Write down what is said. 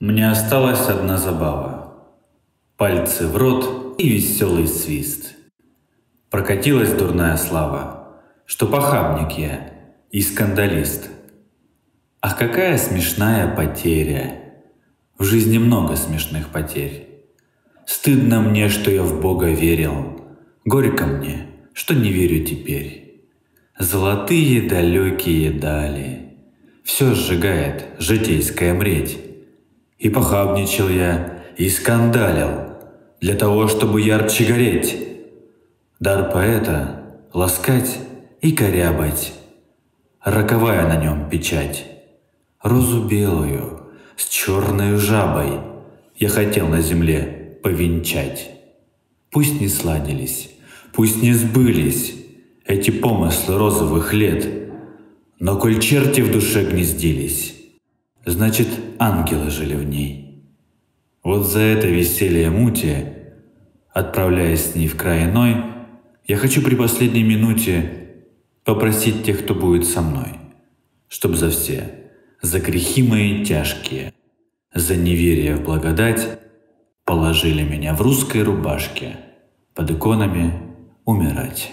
Мне осталась одна забава. Пальцы в рот и веселый свист. Прокатилась дурная слава, что похабник я и скандалист. Ах, какая смешная потеря! В жизни много смешных потерь. Стыдно мне, что я в Бога верил. Горько мне, что не верю теперь. Золотые далекие дали. Все сжигает житейская мреть. И похабничал я, и скандалил, Для того, чтобы ярче гореть. Дар поэта — ласкать и корябать, Роковая на нем печать. Розу белую с черной жабой Я хотел на земле повенчать. Пусть не сладились, пусть не сбылись Эти помыслы розовых лет, Но коль черти в душе гнездились, Значит, ангелы жили в ней. Вот за это веселье мути, отправляясь с ней в край иной, я хочу при последней минуте попросить тех, кто будет со мной, чтоб за все, за грехи мои тяжкие, за неверие в благодать, положили меня в русской рубашке под иконами умирать.